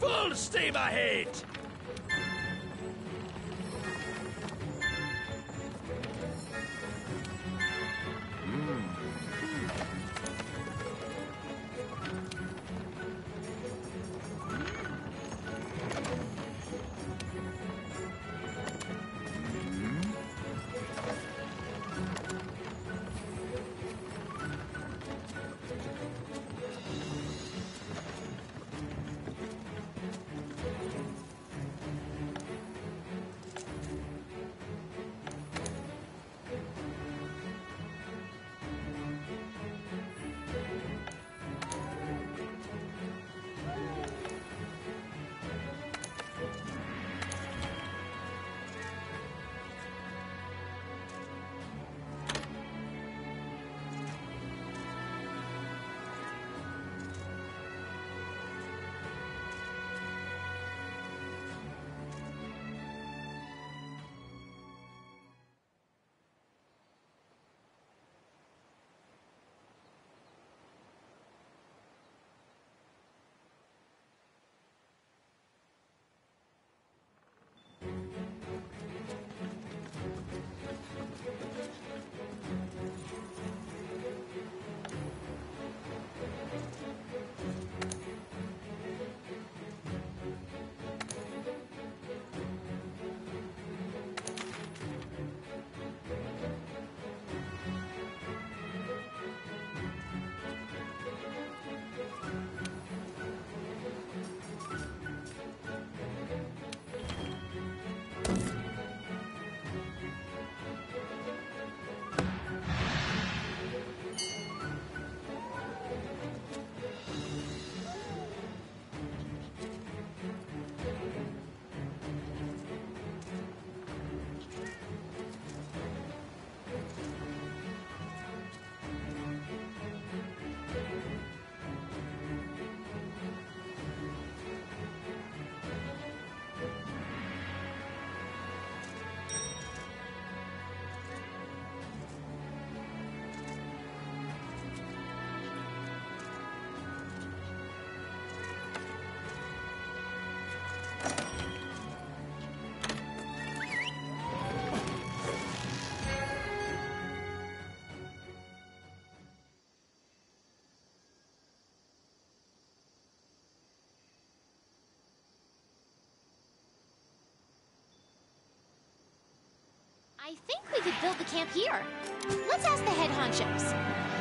Full steam ahead! I think we could build the camp here. Let's ask the head honchos.